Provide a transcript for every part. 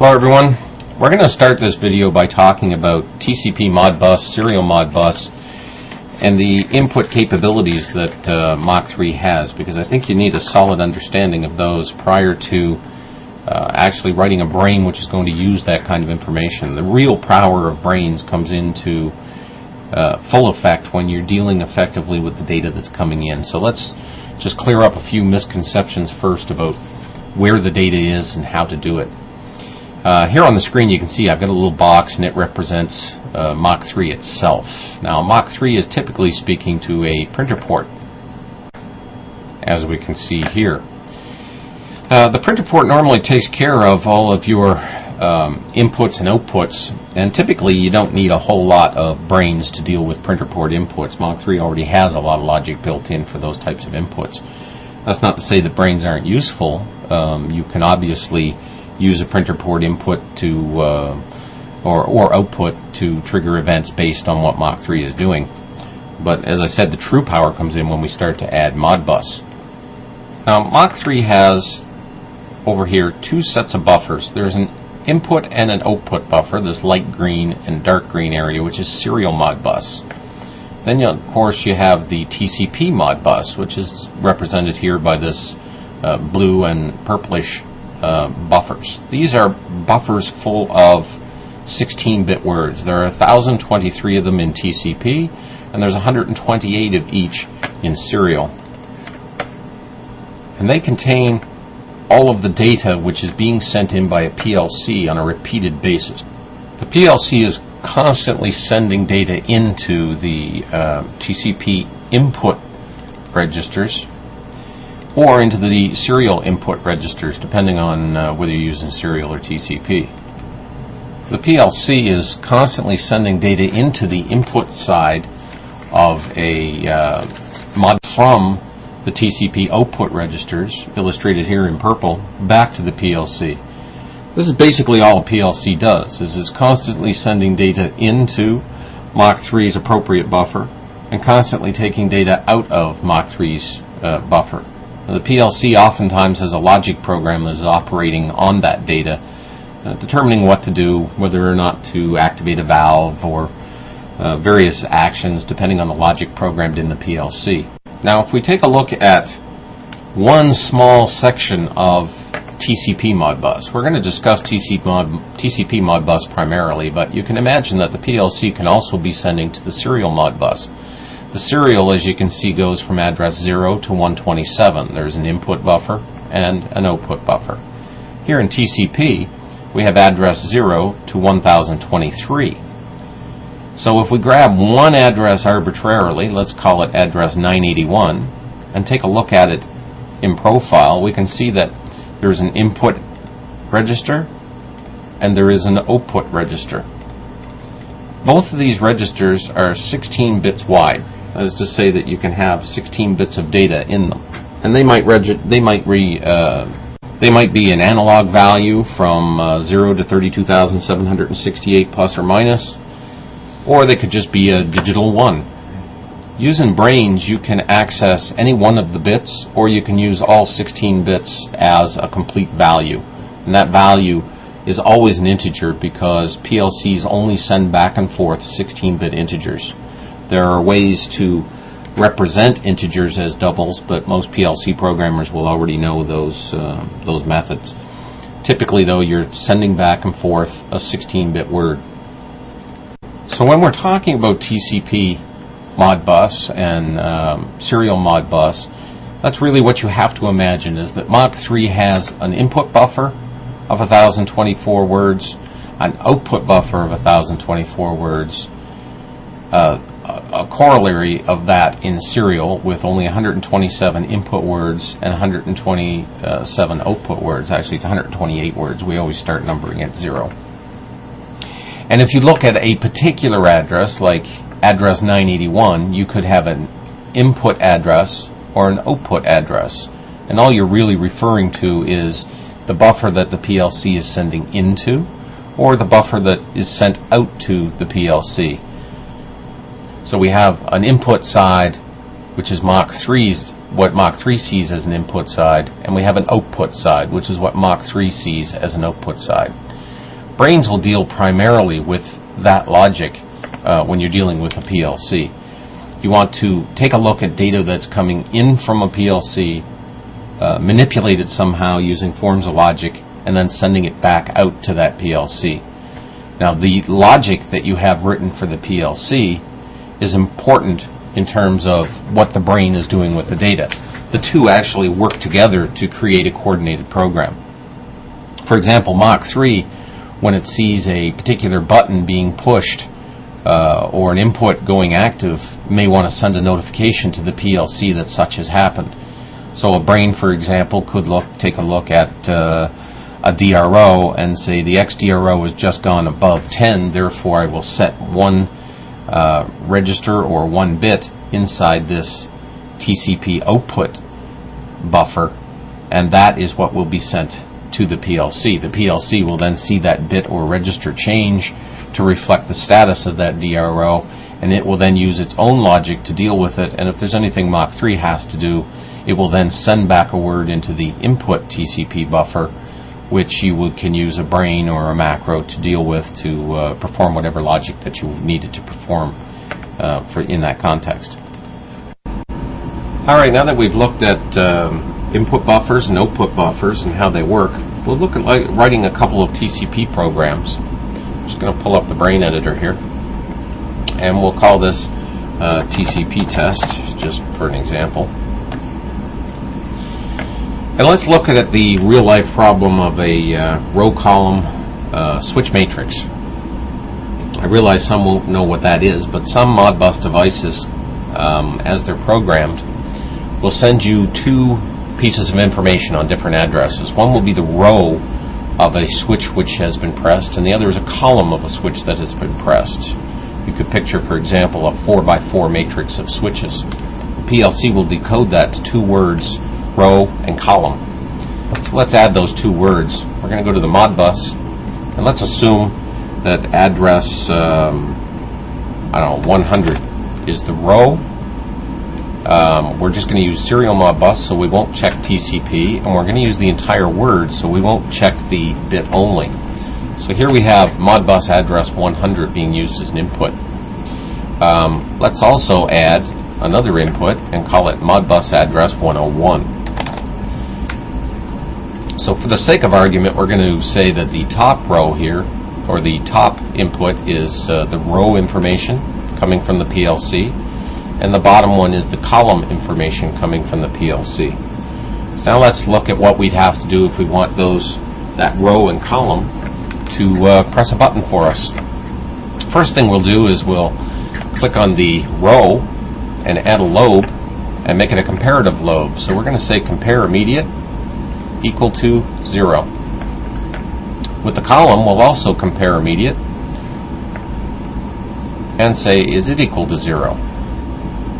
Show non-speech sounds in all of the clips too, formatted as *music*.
Hello everyone. We're going to start this video by talking about TCP Modbus, serial Modbus, and the input capabilities that uh, Mach 3 has because I think you need a solid understanding of those prior to uh, actually writing a brain which is going to use that kind of information. The real power of brains comes into uh, full effect when you're dealing effectively with the data that's coming in. So let's just clear up a few misconceptions first about where the data is and how to do it. Uh, here on the screen you can see I've got a little box and it represents uh, Mach 3 itself. Now Mach 3 is typically speaking to a printer port as we can see here. Uh, the printer port normally takes care of all of your um, inputs and outputs and typically you don't need a whole lot of brains to deal with printer port inputs. Mach 3 already has a lot of logic built in for those types of inputs. That's not to say that brains aren't useful. Um, you can obviously use a printer port input to uh, or, or output to trigger events based on what Mach 3 is doing. But as I said, the true power comes in when we start to add Modbus. Now Mach 3 has over here two sets of buffers. There's an input and an output buffer, this light green and dark green area, which is serial Modbus. Then, you, of course, you have the TCP Modbus, which is represented here by this uh, blue and purplish uh, buffers. These are buffers full of 16-bit words. There are 1,023 of them in TCP, and there's 128 of each in serial. And they contain all of the data which is being sent in by a PLC on a repeated basis. The PLC is constantly sending data into the uh, TCP input registers or into the serial input registers, depending on uh, whether you're using serial or TCP. The PLC is constantly sending data into the input side of a uh, mod from the TCP output registers, illustrated here in purple, back to the PLC. This is basically all a PLC does, is it's constantly sending data into Mach 3's appropriate buffer and constantly taking data out of Mach 3's uh, buffer. The PLC oftentimes has a logic program that is operating on that data, uh, determining what to do, whether or not to activate a valve or uh, various actions depending on the logic programmed in the PLC. Now if we take a look at one small section of TCP Modbus. We're going to discuss TCP, Mod, TCP Modbus primarily, but you can imagine that the PLC can also be sending to the serial Modbus. The serial, as you can see, goes from address 0 to 127. There's an input buffer and an output buffer. Here in TCP, we have address 0 to 1023. So if we grab one address arbitrarily, let's call it address 981, and take a look at it in profile, we can see that there's an input register and there is an output register. Both of these registers are 16 bits wide. That is to say that you can have 16 bits of data in them, and they might they might re uh, they might be an analog value from uh, 0 to 32,768 plus or minus, or they could just be a digital 1. Using brains, you can access any one of the bits, or you can use all 16 bits as a complete value. And that value is always an integer because PLCs only send back and forth 16-bit integers. There are ways to represent integers as doubles, but most PLC programmers will already know those uh, those methods. Typically, though, you're sending back and forth a 16-bit word. So when we're talking about TCP Modbus and um, serial Modbus, that's really what you have to imagine is that Mach 3 has an input buffer of 1,024 words, an output buffer of 1,024 words, uh, corollary of that in serial with only 127 input words and 127 output words. Actually, it's 128 words. We always start numbering at zero. And if you look at a particular address, like address 981, you could have an input address or an output address. And all you're really referring to is the buffer that the PLC is sending into or the buffer that is sent out to the PLC. So we have an input side, which is Mach 3's, what Mach 3 sees as an input side, and we have an output side, which is what Mach 3 sees as an output side. brains will deal primarily with that logic uh, when you're dealing with a PLC. You want to take a look at data that's coming in from a PLC, uh, manipulate it somehow using forms of logic, and then sending it back out to that PLC. Now, the logic that you have written for the PLC is important in terms of what the brain is doing with the data. The two actually work together to create a coordinated program. For example, Mach 3, when it sees a particular button being pushed uh, or an input going active, may want to send a notification to the PLC that such has happened. So a brain, for example, could look, take a look at uh, a DRO and say the XDRO has just gone above 10, therefore I will set one uh, register or one bit inside this TCP output buffer, and that is what will be sent to the PLC. The PLC will then see that bit or register change to reflect the status of that DRO, and it will then use its own logic to deal with it, and if there's anything Mach 3 has to do, it will then send back a word into the input TCP buffer, which you would, can use a brain or a macro to deal with to uh, perform whatever logic that you needed to perform uh, for in that context. All right, now that we've looked at um, input buffers and output buffers and how they work, we'll look at like, writing a couple of TCP programs. I'm just going to pull up the brain editor here, and we'll call this uh, TCP test, just for an example. And let's look at the real-life problem of a uh, row column uh, switch matrix. I realize some won't know what that is, but some Modbus devices, um, as they're programmed, will send you two pieces of information on different addresses. One will be the row of a switch which has been pressed, and the other is a column of a switch that has been pressed. You could picture, for example, a 4x4 matrix of switches. The PLC will decode that to two words row, and column. So let's add those two words. We're going to go to the Modbus, and let's assume that address, um, I don't know, 100 is the row. Um, we're just going to use serial Modbus, so we won't check TCP, and we're going to use the entire word, so we won't check the bit only. So here we have Modbus address 100 being used as an input. Um, let's also add another input and call it Modbus address 101. So for the sake of argument, we're going to say that the top row here, or the top input, is uh, the row information coming from the PLC, and the bottom one is the column information coming from the PLC. So now let's look at what we'd have to do if we want those that row and column to uh, press a button for us. First thing we'll do is we'll click on the row and add a lobe and make it a comparative lobe. So we're going to say compare immediate equal to 0. With the column, we'll also compare immediate and say, is it equal to 0?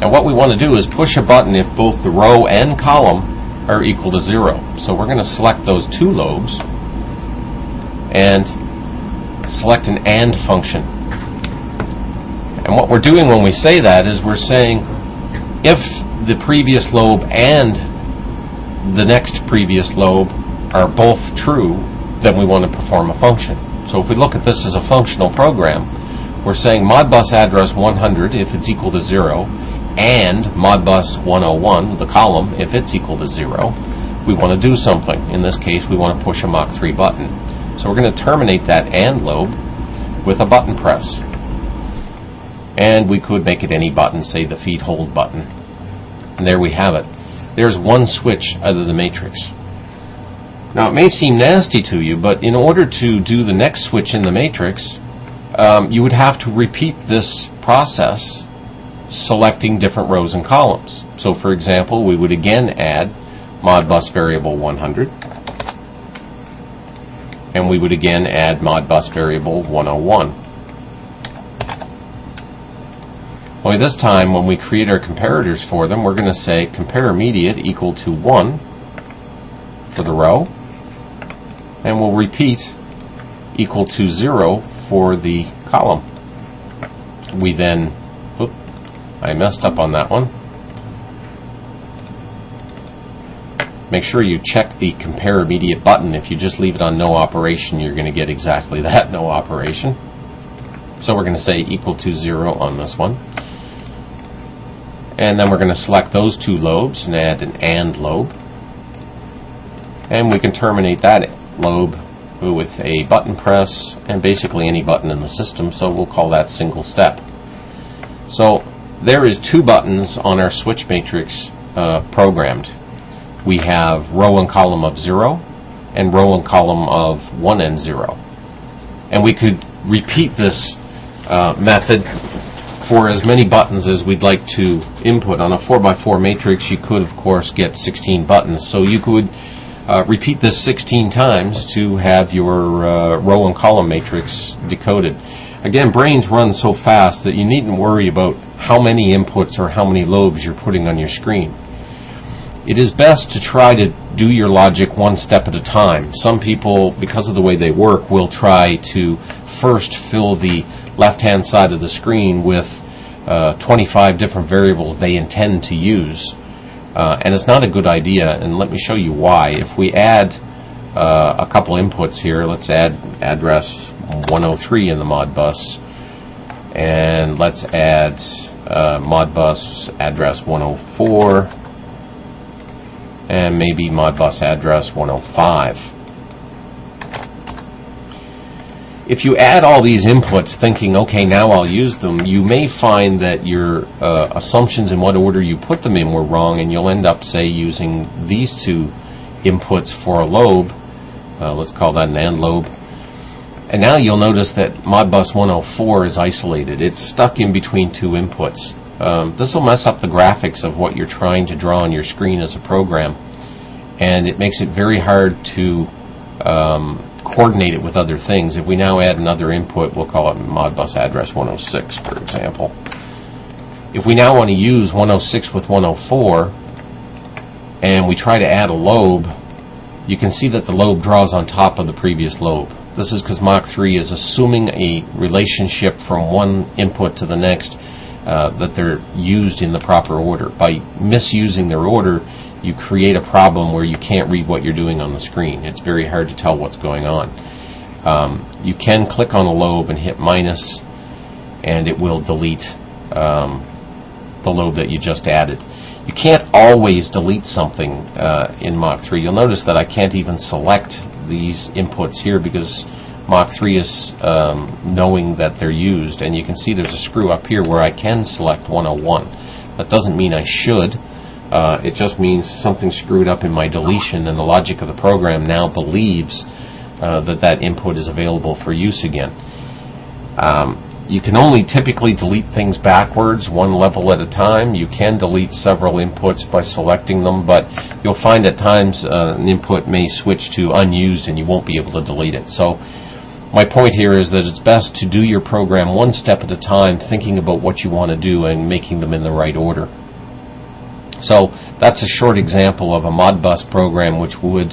And what we want to do is push a button if both the row and column are equal to 0. So we're going to select those two lobes and select an AND function. And what we're doing when we say that is we're saying if the previous lobe and the next previous lobe are both true, then we want to perform a function. So if we look at this as a functional program, we're saying Modbus address 100 if it's equal to 0, and Modbus 101, the column, if it's equal to 0. We want to do something. In this case, we want to push a Mach 3 button. So we're going to terminate that AND lobe with a button press. And we could make it any button, say the feed hold button. And there we have it there's one switch out of the matrix. Now, it may seem nasty to you, but in order to do the next switch in the matrix, um, you would have to repeat this process selecting different rows and columns. So, for example, we would again add Modbus variable 100, and we would again add Modbus variable 101. Only this time, when we create our comparators for them, we're going to say compare immediate equal to 1 for the row, and we'll repeat equal to 0 for the column. We then, whoop, I messed up on that one. make sure you check the compare immediate button. If you just leave it on no operation, you're going to get exactly *laughs* that, no operation. So we're going to say equal to 0 on this one. And then we're going to select those two lobes and add an AND lobe. And we can terminate that lobe with a button press and basically any button in the system, so we'll call that single step. So there is two buttons on our switch matrix uh, programmed. We have row and column of 0 and row and column of 1 and 0. And we could repeat this uh, method for as many buttons as we'd like to input. On a 4x4 matrix, you could, of course, get 16 buttons. So you could uh, repeat this 16 times to have your uh, row and column matrix decoded. Again, brains run so fast that you needn't worry about how many inputs or how many lobes you're putting on your screen. It is best to try to do your logic one step at a time. Some people, because of the way they work, will try to first fill the left-hand side of the screen with uh, 25 different variables they intend to use uh, and it's not a good idea, and let me show you why. If we add uh, a couple inputs here, let's add address 103 in the Modbus, and let's add uh, Modbus address 104, and maybe Modbus address 105. If you add all these inputs thinking, okay, now I'll use them, you may find that your uh, assumptions in what order you put them in were wrong, and you'll end up, say, using these two inputs for a lobe. Uh, let's call that an AND lobe. And now you'll notice that Modbus 104 is isolated. It's stuck in between two inputs. Um, this will mess up the graphics of what you're trying to draw on your screen as a program, and it makes it very hard to um, coordinate it with other things. If we now add another input, we'll call it Modbus address 106, for example. If we now want to use 106 with 104, and we try to add a lobe, you can see that the lobe draws on top of the previous lobe. This is because Mach 3 is assuming a relationship from one input to the next uh, that they're used in the proper order. By misusing their order, you create a problem where you can't read what you're doing on the screen. It's very hard to tell what's going on. Um, you can click on a lobe and hit minus, and it will delete um, the lobe that you just added. You can't always delete something uh, in Mach 3. You'll notice that I can't even select these inputs here because Mach 3 is um, knowing that they're used, and you can see there's a screw up here where I can select 101. That doesn't mean I should. Uh, it just means something screwed up in my deletion, and the logic of the program now believes uh, that that input is available for use again. Um, you can only typically delete things backwards, one level at a time. You can delete several inputs by selecting them, but you'll find at times uh, an input may switch to unused and you won't be able to delete it. So my point here is that it's best to do your program one step at a time, thinking about what you want to do and making them in the right order. So that's a short example of a Modbus program which would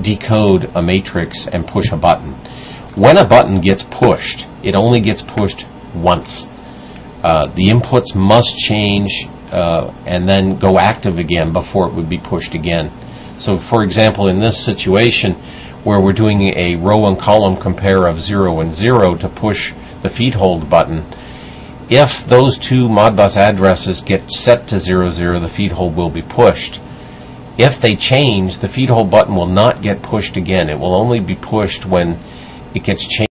decode a matrix and push a button. When a button gets pushed, it only gets pushed once. Uh, the inputs must change uh, and then go active again before it would be pushed again. So for example, in this situation where we're doing a row and column compare of 0 and 0 to push the feed hold button, if those two Modbus addresses get set to 00, the feed hold will be pushed. If they change, the feed hold button will not get pushed again. It will only be pushed when it gets changed.